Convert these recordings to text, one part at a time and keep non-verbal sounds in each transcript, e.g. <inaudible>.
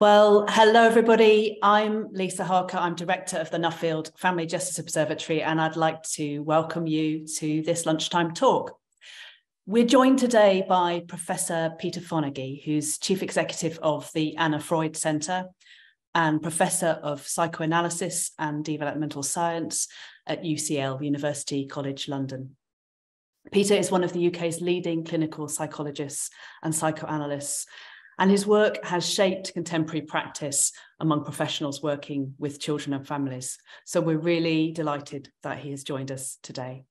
Well, hello, everybody. I'm Lisa Harker. I'm director of the Nuffield Family Justice Observatory, and I'd like to welcome you to this lunchtime talk. We're joined today by Professor Peter Fonagy, who's Chief Executive of the Anna Freud Centre and Professor of Psychoanalysis and Developmental Science at UCL, University College London. Peter is one of the UK's leading clinical psychologists and psychoanalysts and his work has shaped contemporary practice among professionals working with children and families. So we're really delighted that he has joined us today.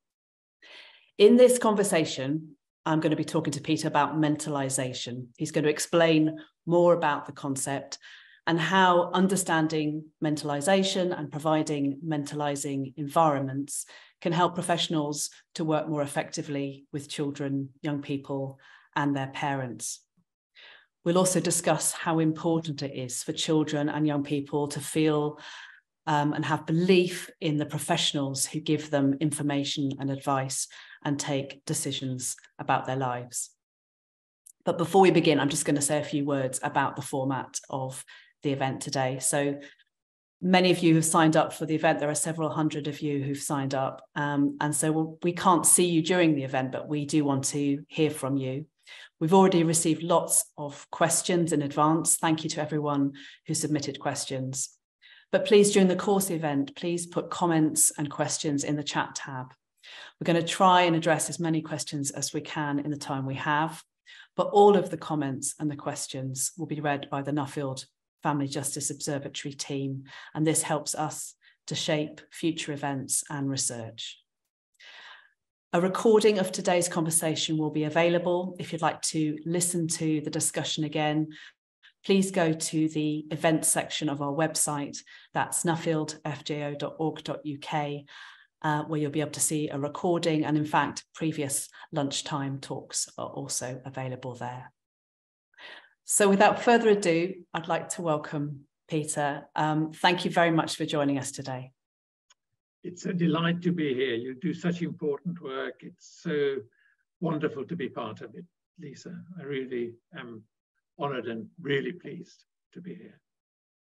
In this conversation, I'm going to be talking to Peter about mentalization. He's going to explain more about the concept and how understanding mentalization and providing mentalizing environments can help professionals to work more effectively with children, young people, and their parents. We'll also discuss how important it is for children and young people to feel um, and have belief in the professionals who give them information and advice and take decisions about their lives. But before we begin, I'm just going to say a few words about the format of the event today. So many of you have signed up for the event. There are several hundred of you who've signed up. Um, and so we'll, we can't see you during the event, but we do want to hear from you. We've already received lots of questions in advance. Thank you to everyone who submitted questions. But please, during the course event, please put comments and questions in the chat tab. We're going to try and address as many questions as we can in the time we have, but all of the comments and the questions will be read by the Nuffield Family Justice Observatory team, and this helps us to shape future events and research. A recording of today's conversation will be available. If you'd like to listen to the discussion again, please go to the events section of our website. That's nuffieldfjo.org.uk, uh, where you'll be able to see a recording. And in fact, previous lunchtime talks are also available there. So without further ado, I'd like to welcome Peter. Um, thank you very much for joining us today it's a delight to be here. You do such important work. It's so wonderful to be part of it, Lisa. I really am honored and really pleased to be here.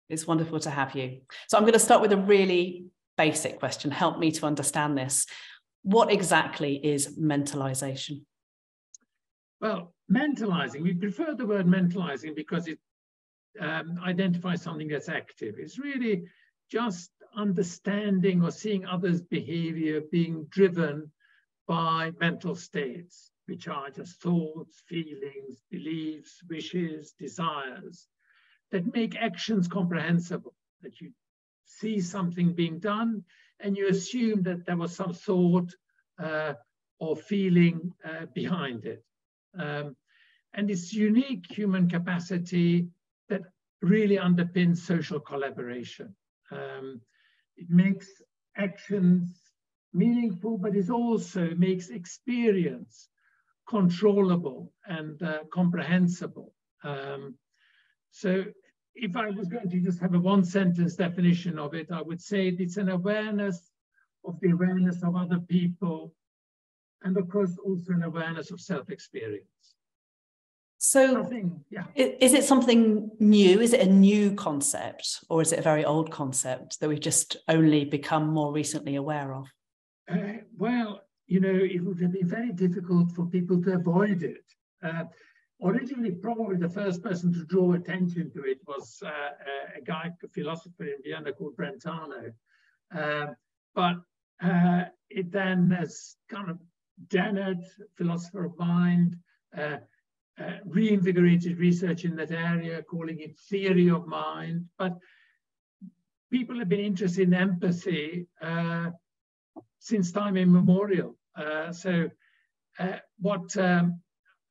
It's wonderful to have you. So I'm going to start with a really basic question. Help me to understand this. What exactly is mentalization? Well, mentalizing, we prefer the word mentalizing because it um, identifies something that's active. It's really just understanding or seeing others' behavior being driven by mental states, which are just thoughts, feelings, beliefs, wishes, desires, that make actions comprehensible, that you see something being done and you assume that there was some thought uh, or feeling uh, behind it. Um, and it's unique human capacity that really underpins social collaboration. Um, it makes actions meaningful, but it also makes experience controllable and uh, comprehensible. Um, so if I was going to just have a one sentence definition of it, I would say it's an awareness of the awareness of other people, and of course also an awareness of self-experience. So, yeah. is it something new? Is it a new concept, or is it a very old concept that we've just only become more recently aware of? Uh, well, you know, it would have been very difficult for people to avoid it. Uh, originally, probably the first person to draw attention to it was uh, a guy, a philosopher in Vienna called Brentano. Um, but uh, it then has kind of Dennett, philosopher of mind, uh, uh, reinvigorated research in that area, calling it theory of mind. But people have been interested in empathy uh, since time immemorial. Uh, so uh, what um,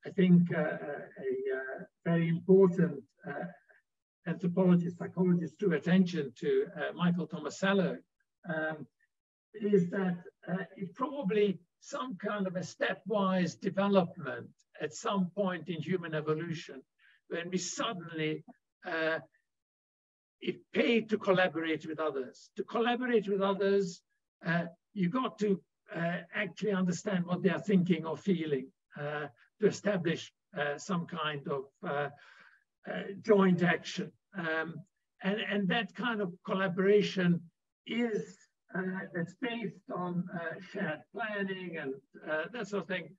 I think uh, a very important anthropologist, psychologist drew attention to, Michael Tomasello, um, is that it's probably some kind of a stepwise development at some point in human evolution when we suddenly uh, it paid to collaborate with others. To collaborate with others, uh, you got to uh, actually understand what they are thinking or feeling uh, to establish uh, some kind of uh, uh, joint action. Um, and, and that kind of collaboration is uh, that's based on uh, shared planning and uh, that sort of thing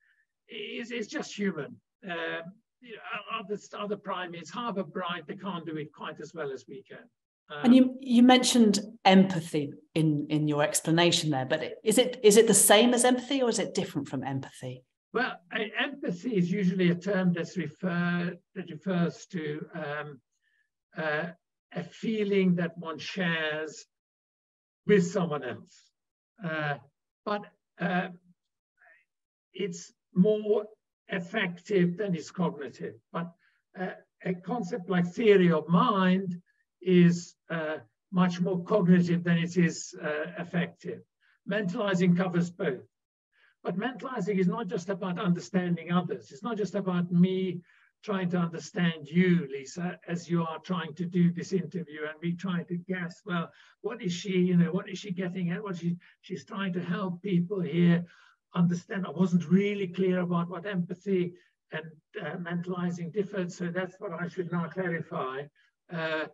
is, is just human. Uh, you know, other, other primates, Harbour Bright, they can't do it quite as well as we can. Um, and you you mentioned empathy in in your explanation there, but is it is it the same as empathy or is it different from empathy? Well, empathy is usually a term that's refer, that refers to um, uh, a feeling that one shares with someone else. Uh, but uh, it's more affective than it's cognitive. But uh, a concept like theory of mind is uh, much more cognitive than it is uh, affective. Mentalizing covers both. But mentalizing is not just about understanding others. It's not just about me trying to understand you, Lisa, as you are trying to do this interview and me trying to guess, well, what is she, you know, what is she getting at? What she, she's trying to help people here understand. I wasn't really clear about what empathy and uh, mentalizing differed, so that's what I should now clarify. Uh,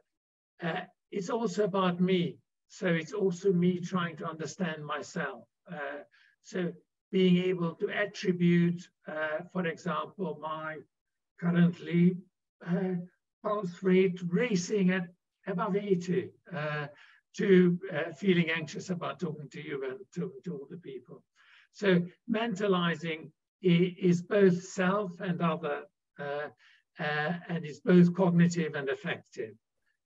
uh, it's also about me. So it's also me trying to understand myself. Uh, so being able to attribute, uh, for example, my currently uh, pulse rate racing at above 80 uh, to uh, feeling anxious about talking to you and talking to all the people. So mentalizing is both self and other, uh, uh, and is both cognitive and affective.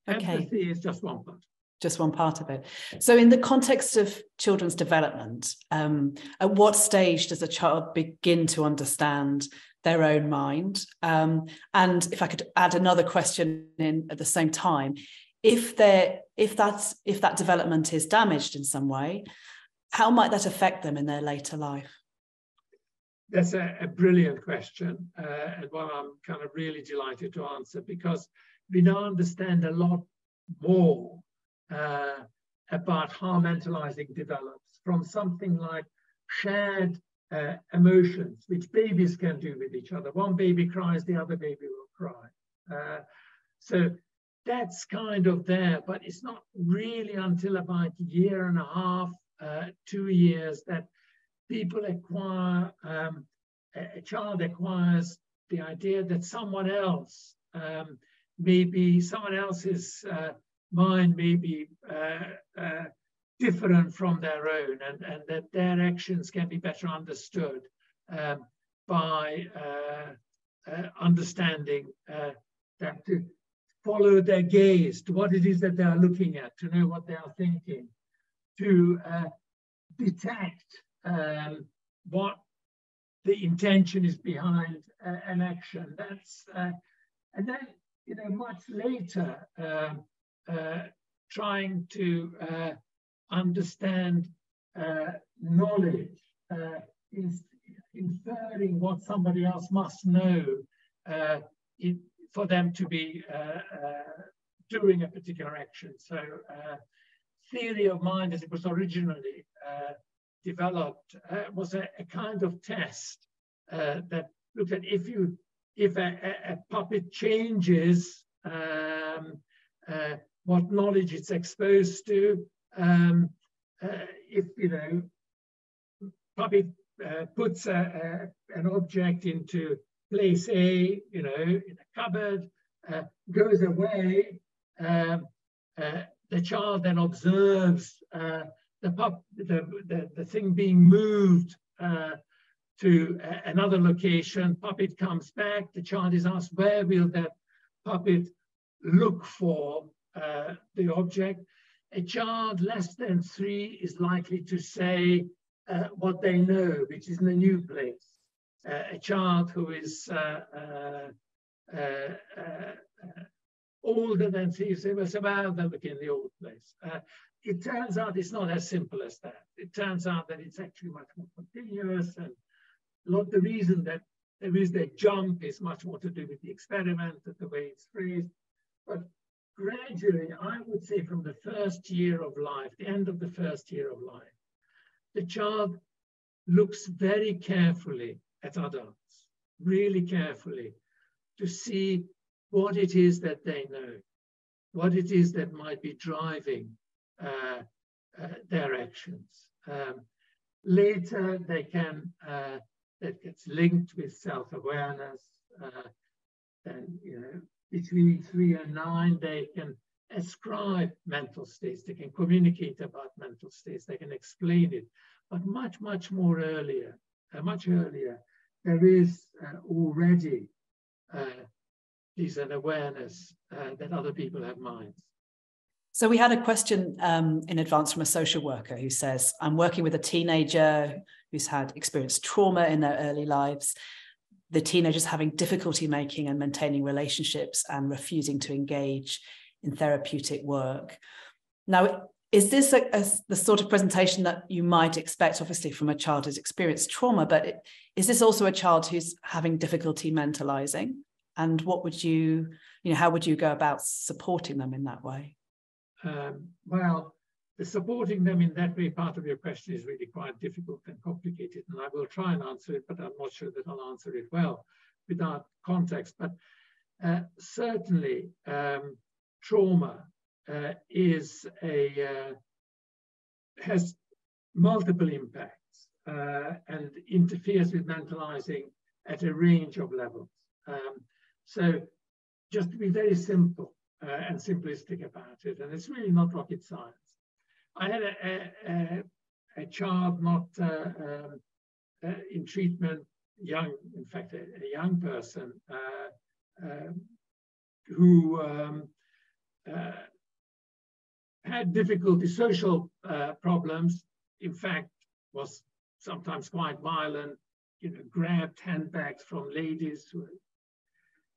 Okay. Empathy is just one part just one part of it. So, in the context of children's development, um, at what stage does a child begin to understand their own mind? Um, and if I could add another question in at the same time, if they if that's if that development is damaged in some way, how might that affect them in their later life? That's a, a brilliant question, uh, and one I'm kind of really delighted to answer because we now understand a lot more uh, about how mentalizing develops from something like shared uh, emotions, which babies can do with each other. One baby cries, the other baby will cry. Uh, so that's kind of there, but it's not really until about a year and a half, uh, two years that people acquire, um, a, child acquires the idea that someone else, um, maybe someone else's uh, mind may be uh, uh, different from their own and, and that their actions can be better understood um, by uh, uh, understanding uh, that to follow their gaze to what it is that they are looking at, to know what they are thinking, to uh, detect um, what the intention is behind uh, an action. That's and then you know much later um, trying to understand uh, knowledge, uh, is inferring what somebody else must know uh, in, for them to be uh, uh, doing a particular action. So uh, theory of mind as it was originally developed was a, a, kind of test that looked at if you if a, a, a puppet changes um, what knowledge it's exposed to, um, uh, if you know, puppet uh, puts a, a, an object into place A, you know, in a cupboard, uh, goes away, um, uh, the child then observes uh, the, pup, the, the, the, thing being moved uh, to another location, puppet comes back, the child is asked, where will that puppet look for the object? A child less than three is likely to say uh, what they know, which is in a new place. Uh, a child who is uh, uh, uh, older than three say, well, so well, they look in the old place. it turns out it's not as simple as that. It turns out that it's actually much more continuous and a lot the reason that there is that jump is much more to do with the experiment and the way it's phrased. But gradually, I would say from the first year of life, the end of the first year of life, the child looks very carefully at adults, really carefully, to see what it is that they know. what it is that might be driving uh, uh, their actions. Um, later, they can, uh, gets linked with self-awareness. Uh, and, you know, between three and nine, they can ascribe mental states. They can communicate about mental states. They can explain it. But much, much more earlier, uh, much earlier, there is uh, already uh, is an awareness uh, that other people have minds. So we had a question um, in advance from a social worker who says, I'm working with a teenager who's had experienced trauma in their early lives. The teenager's having difficulty making and maintaining relationships and refusing to engage in therapeutic work. Now, is this a, a, the sort of presentation that you might expect, obviously, from a child who's experienced trauma? But it, is this also a child who's having difficulty mentalizing? And what would you, you know, how would you go about supporting them in that way? Um, well, supporting them in that way part of your question is really quite difficult and complicated, and I will try and answer it, but I'm not sure that I'll answer it well without context. But uh, certainly, um, trauma uh, is a uh, has multiple impacts uh, and interferes with mentalizing at a range of levels. Um, so just to be very simple uh, and simplistic about it, and it's really not rocket science. I had a, a, a child not uh, um, uh, in treatment, young, in fact, a, a young person um, who um, uh, had difficulty, social uh, problems, in fact, was sometimes quite violent, you know, grabbed handbags from ladies who,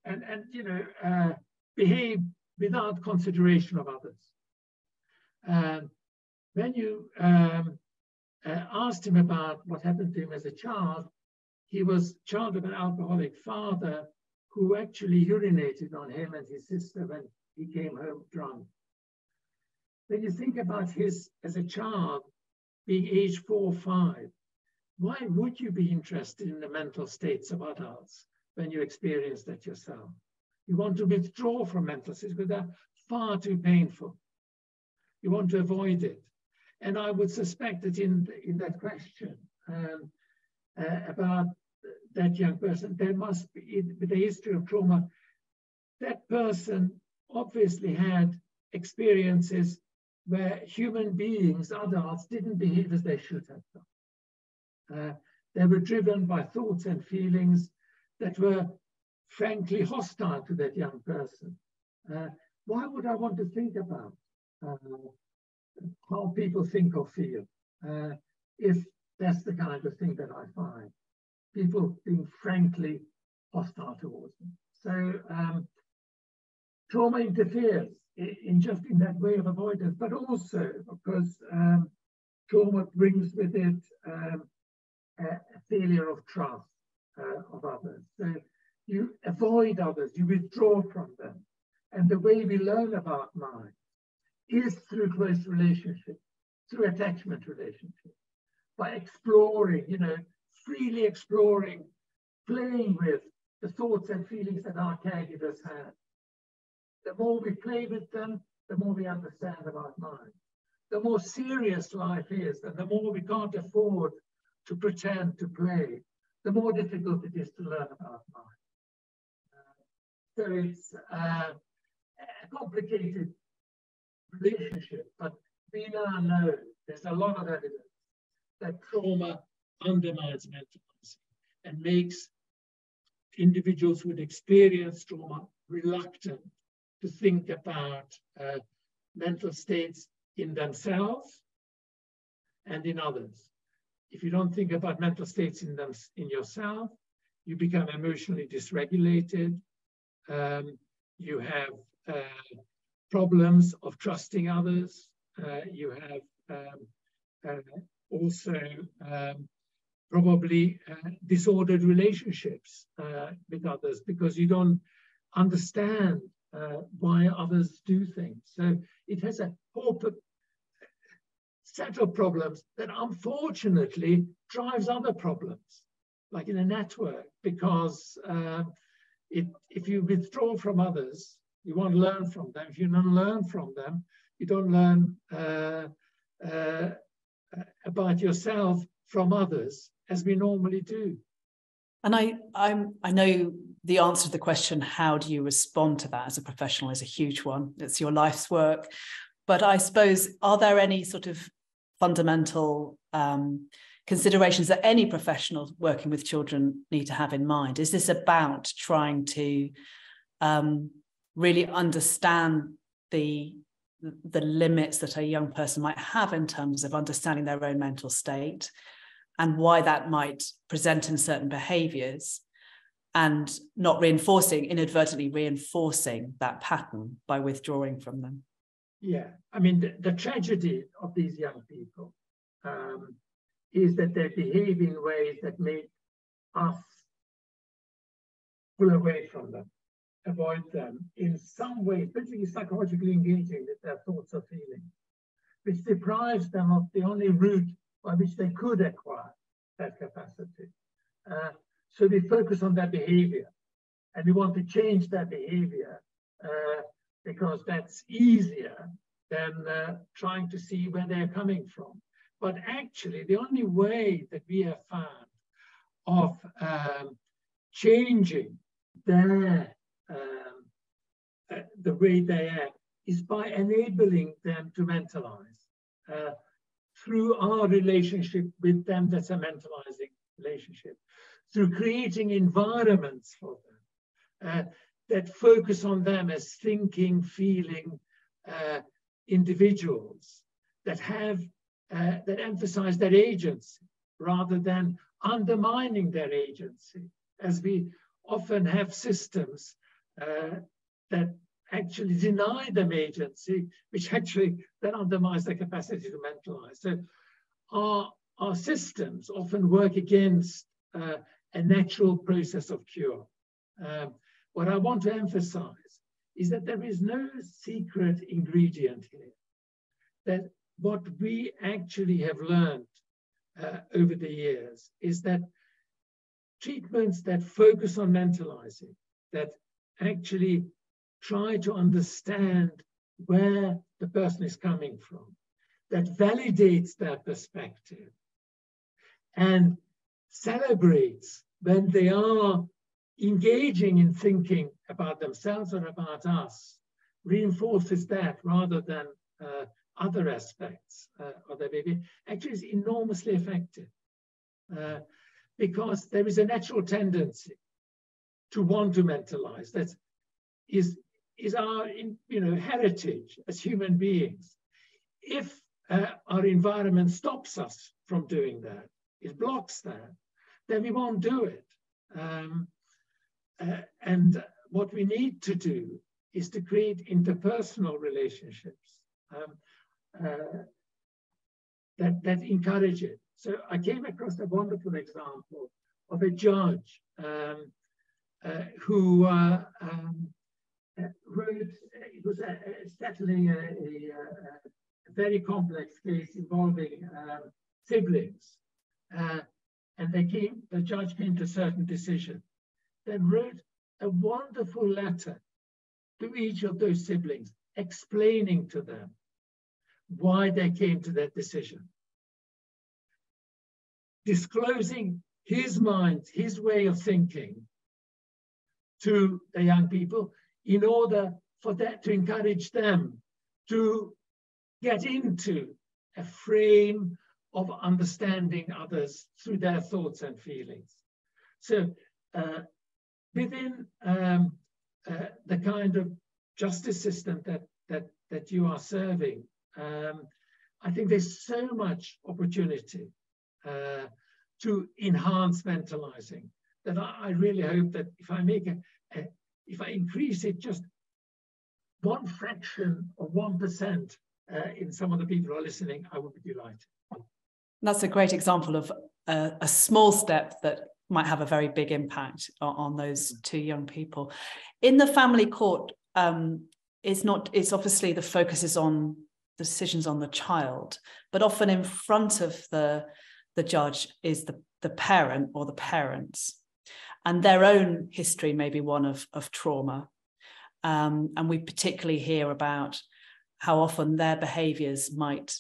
and, and you know, uh, behaved without consideration of others. Um, when you um, uh, asked him about what happened to him as a child, he was child of an alcoholic father who actually urinated on him and his sister when he came home drunk. When you think about his, as a child, being age four or five, why would you be interested in the mental states of adults when you experience that yourself? You want to withdraw from mental states because they're far too painful. You want to avoid it. And I would suspect that in, in that question um, uh, about that young person, there must be, with the history of trauma, that person obviously had experiences where human beings, adults, didn't behave as they should have done. Uh, they were driven by thoughts and feelings that were frankly hostile to that young person. Uh, why would I want to think about uh, how people think or feel uh, if that's the kind of thing that I find? People being frankly hostile towards me. So um, trauma interferes in just in that way of avoidance, but also because um, trauma brings with it um, a, failure of trust uh, of others. So you avoid others, you withdraw from them. And the way we learn about mind is through close relationship, through attachment relationship, by exploring, you know, freely exploring, playing with the thoughts and feelings that our caregivers have the more we play with them, the more we understand about mind. The more serious life is, and the more we can't afford to pretend to play, the more difficult it is to learn about mind. Uh, so it's uh, a complicated relationship, but we now know there's a lot of evidence that trauma undermines mental health and makes individuals with experienced trauma reluctant to think about uh, mental states in themselves and in others. If you don't think about mental states in them in yourself, you become emotionally dysregulated. Um, you have uh, problems of trusting others. Uh, you have um, uh, also um, probably uh, disordered relationships uh, with others because you don't understand uh, why others do things. So it has a whole set of problems that unfortunately drives other problems, like in a network, because uh, it, if you withdraw from others, You want to learn from them. If you don't learn from them, you don't learn uh, uh, about yourself from others as we normally do. And I, I'm, I know the answer to the question, how do you respond to that as a professional, is a huge one. It's your life's work. But I suppose, are there any sort of fundamental um, considerations that any professional working with children need to have in mind? Is this about trying to um, really understand the the limits that a young person might have in terms of understanding their own mental state and why that might present in certain behaviors and not reinforcing inadvertently reinforcing that pattern by withdrawing from them. Yeah i mean the, the tragedy of these young people um, is that they behave in ways that make us pull away from them avoid them in some way, particularly psychologically engaging with their thoughts or feelings, which deprives them of the only route by which they could acquire that capacity. Uh, so we focus on their behavior and we want to change their behavior uh, because that's easier than uh, trying to see where they're coming from. But actually, the only way that we have found of um, changing their um, uh, the way they act is by enabling them to mentalize uh, through our relationship with them that's a mentalizing relationship, through creating environments for them uh, that focus on them as thinking, feeling uh, individuals that have uh, that emphasize their agency rather than undermining their agency, as we often have systems uh, that actually deny them agency, which actually then undermines their capacity to mentalize. So our, our systems often work against uh, a natural process of cure. Um, what I want to emphasize is that there is no secret ingredient here. That what we actually have learned uh, over the years is that treatments that focus on mentalizing, that actually try to understand where the person is coming from, that validates their perspective and celebrates when they are engaging in thinking about themselves or about us, reinforces that rather than uh, other aspects uh, of their behavior, actually is enormously effective. Uh, because there is a natural tendency to want to mentalize. That is, is our you know, heritage as human beings. If uh, our environment stops us from doing that, it blocks that, then we won't do it. Um, uh, and what we need to do is to create interpersonal relationships um, uh, that, that encourage it. So I came across a wonderful example of a judge um, who uh, um, uh, wrote, it was settling a, a, a, very complex case involving um, siblings. Uh, and they came, the judge came to a certain decision. Then wrote a wonderful letter to each of those siblings, explaining to them why they came to that decision. Disclosing his mind, his way of thinking to the young people in order for that to encourage them to get into a frame of understanding others through their thoughts and feelings. So uh, within um, uh, the kind of justice system that, that, that you are serving, um, I think there's so much opportunity uh, to enhance mentalizing that I, I, really hope that if I make a, a, if I increase it just one fraction of 1% uh, in some of the people who are listening, I would be delighted. That's a great example of a, a small step that might have a very big impact on, on those two young people. In the family court, um, it's not, it's obviously the focus is on the decisions on the child, but often in front of the the judge is the, the parent or the parents. And their own history may be one of, of trauma. Um, and we particularly hear about how often their behaviors might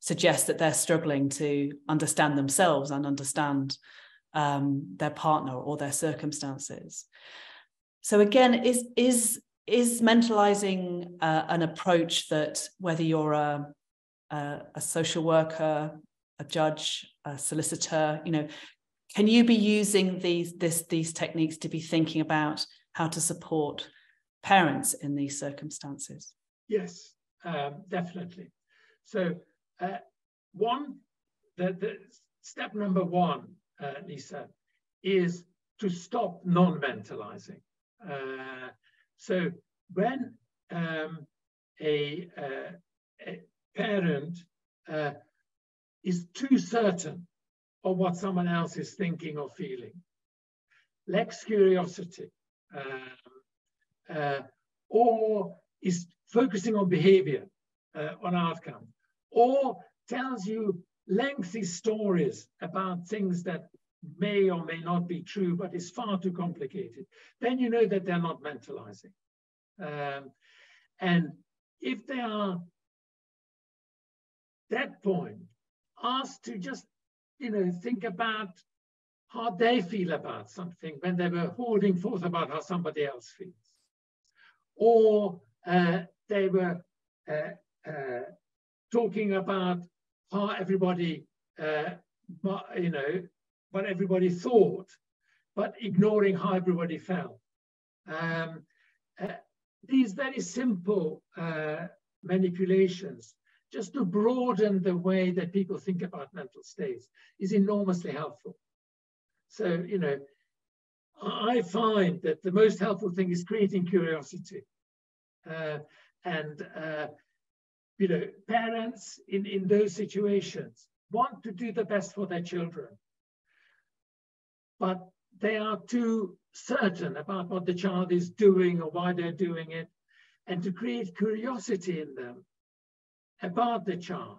suggest that they're struggling to understand themselves and understand um, their partner or their circumstances. So again, is is is mentalizing uh, an approach that whether you're a, a, a social worker, a judge, a solicitor, you know, can you be using these this these techniques to be thinking about how to support parents in these circumstances? Yes, um, definitely. So uh, one, the, the step number one, uh, Lisa, is to stop non-mentalizing. Uh, so when um, a, uh, a, parent uh, is too certain of what someone else is thinking or feeling, lacks curiosity, um, uh, or is focusing on behavior, uh, on outcome, or tells you lengthy stories about things that may or may not be true, but is far too complicated, then you know that they're not mentalizing. Um, and if they are that point asked to just, you know, think about how they feel about something when they were holding forth about how somebody else feels, or uh, they were uh, uh, talking about how everybody, uh, you know, what everybody thought, but ignoring how everybody felt. Um, uh, these very simple uh, manipulations, just to broaden the way that people think about mental states, is enormously helpful. So, you know, I find that the most helpful thing is creating curiosity. Uh, and, uh, you know, parents in, in those situations want to do the best for their children, but they are too certain about what the child is doing or why they're doing it, and to create curiosity in them about the child.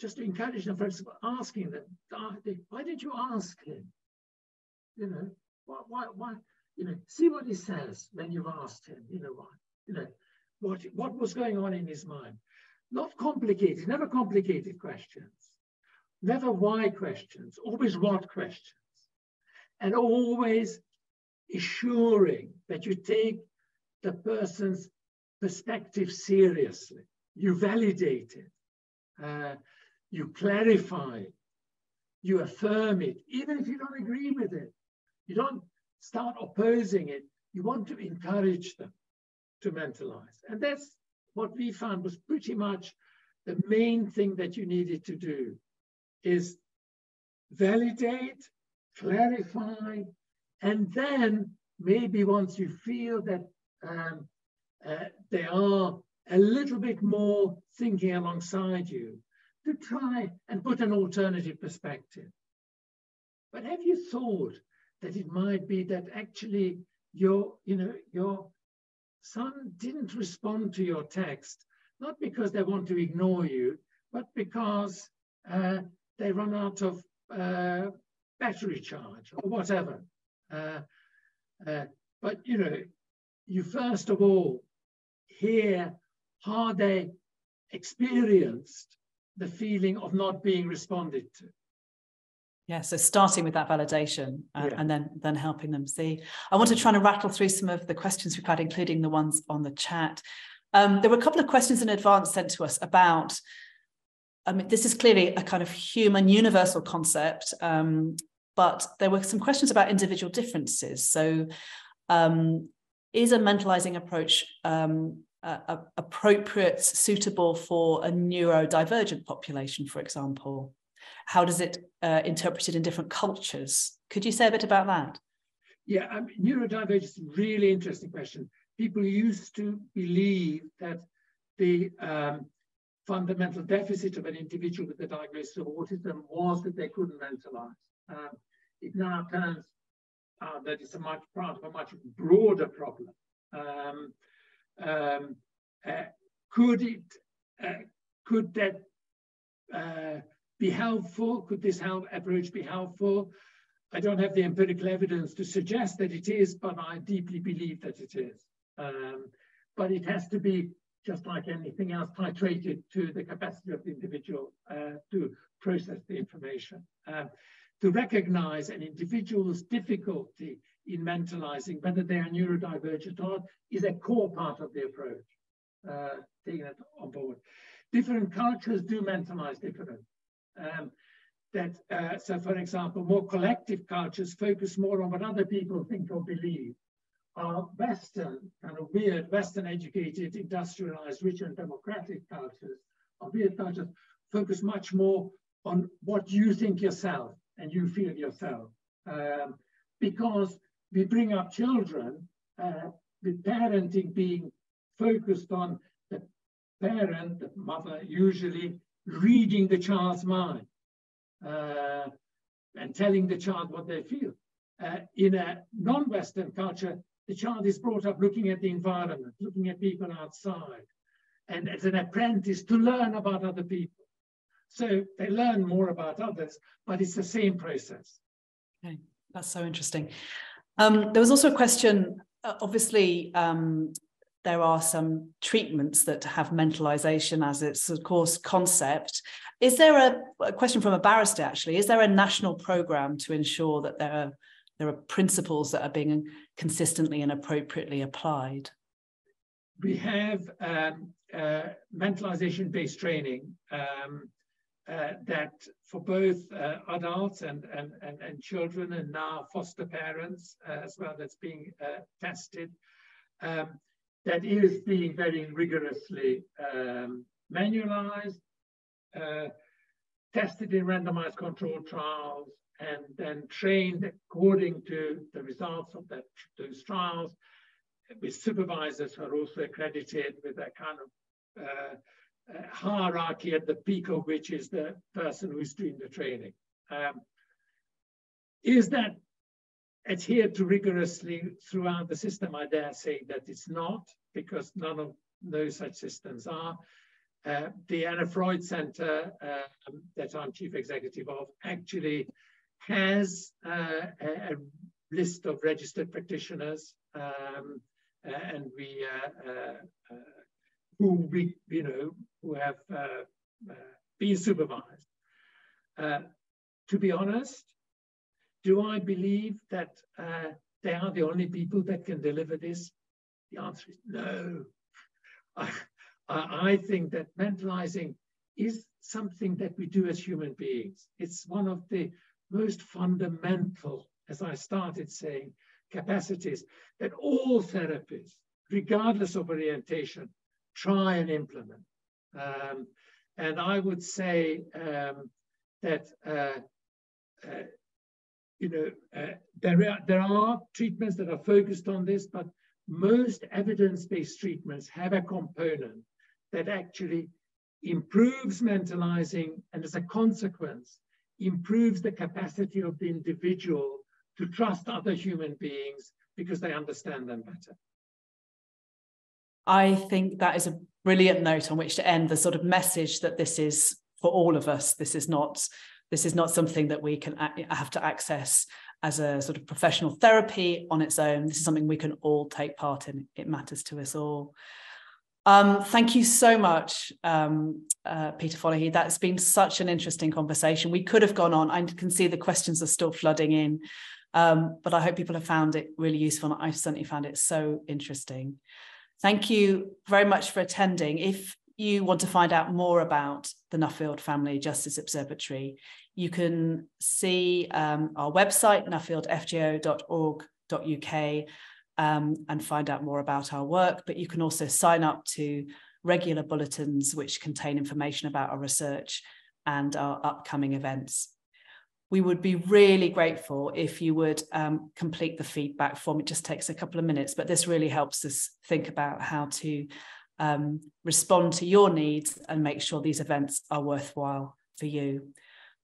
Just to encourage them, first asking them, ah, why did you ask him? You know, why, why, why, you know, see what he says when you've asked him, you know, why, you know, what, what was going on in his mind. Not complicated, never complicated questions, never why questions, always what questions and always assuring that you take the person's perspective seriously. You validate it, uh, you clarify it, you affirm it, even if you don't agree with it. You don't start opposing it. You want to encourage them to mentalize. And that's what we found was pretty much the main thing that you needed to do is validate clarify, and then maybe once you feel that um, uh, they are a little bit more thinking alongside you, to try and put an alternative perspective. But have you thought that it might be that actually your, you know, your son didn't respond to your text, not because they want to ignore you, but because uh, they run out of uh, battery charge or whatever. Uh, uh, but you know, you first of all hear how they experienced the feeling of not being responded to. Yeah, so starting with that validation uh, yeah. and then then helping them see. I want to try and rattle through some of the questions we've had, including the ones on the chat. Um, there were a couple of questions in advance sent to us about. I mean, this is clearly a kind of human universal concept, um, but there were some questions about individual differences. So, um, is a mentalizing approach um, uh, appropriate, suitable for a neurodivergent population, for example? How does it uh, interpreted in different cultures? Could you say a bit about that? Yeah, I mean, neurodivergence is a really interesting question. People used to believe that the um, fundamental deficit of an individual with a diagnosis of autism was that they couldn't mentalize. Um, it now turns out that it's a much part of a much broader problem. Um, um, uh, could it, uh, could that uh, be helpful? Could this help approach be helpful? I don't have the empirical evidence to suggest that it is, but I deeply believe that it is. Um, but it has to be, just like anything else, titrated to the capacity of the individual uh, to process the information. Uh, to recognize an individual's difficulty in mentalizing, whether they are neurodivergent or not, is a core part of the approach, uh, taking it on board. Different cultures do mentalize different. Um, that, uh, so for example, more collective cultures focus more on what other people think or believe. Our Western, kind of weird, Western educated, industrialized, rich and democratic cultures, our weird cultures focus much more on what you think yourself and you feel yourself. Um, because we bring up children uh, with parenting being focused on the parent, the mother usually reading the child's mind uh, and telling the child what they feel. Uh, in a non-Western culture, the child is brought up looking at the environment, looking at people outside, and as an apprentice to learn about other people. So they learn more about others, but it's the same process. Okay, that's so interesting. Um, there was also a question, uh, obviously, um, there are some treatments that have mentalization as its of course concept. Is there a, a, question from a barrister actually? Is there a national program to ensure that there are there are principles that are being consistently and appropriately applied? We have um, uh, mentalization based training um, that for both uh, adults and, and, and, and, children and now foster parents uh, as well that's being uh, tested, um, that is being very rigorously um, manualized, uh, tested in randomized controlled trials, and then trained according to the results of that, those trials. With supervisors who are also accredited with that kind of uh, uh, hierarchy at the peak of which is the person who's doing the training. Um, is that adhered to rigorously throughout the system? I dare say that it's not, because none of those such systems are. Uh, the Anna Freud Center uh, that I'm chief executive of actually has uh, a, a, list of registered practitioners um, and we uh, uh, who we, you know, who have uh, uh, been supervised. Uh, to be honest, do I believe that uh, they are the only people that can deliver this? The answer is no. <laughs> I, I think that mentalizing is something that we do as human beings. It's one of the most fundamental, as I started saying, capacities that all therapists, regardless of orientation, try and implement. Um, and I would say um, that uh, uh, you know uh, there are there are treatments that are focused on this, but most evidence-based treatments have a component that actually improves mentalizing, and as a consequence, improves the capacity of the individual to trust other human beings because they understand them better. I think that is a brilliant note on which to end the sort of message that this is for all of us. This is not this is not something that we can have to access as a sort of professional therapy on its own. This is something we can all take part in. It matters to us all. Um, thank you so much, um, uh, Peter Fonagy. That's been such an interesting conversation. We could have gone on. I can see the questions are still flooding in, um, but I hope people have found it really useful. And I've certainly found it so interesting. Thank you very much for attending. If you want to find out more about the Nuffield Family Justice Observatory, you can see um, our website, nuffieldfjo.org.uk, um, and find out more about our work. But you can also sign up to regular bulletins which contain information about our research and our upcoming events we would be really grateful if you would um, complete the feedback form. It just takes a couple of minutes, but this really helps us think about how to um, respond to your needs and make sure these events are worthwhile for you.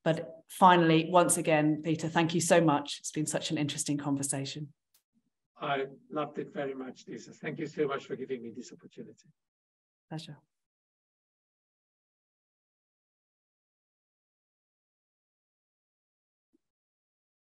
But finally, once again, Peter, thank you so much. It's been such an interesting conversation. I loved it very much, Lisa. Thank you so much for giving me this opportunity. Pleasure.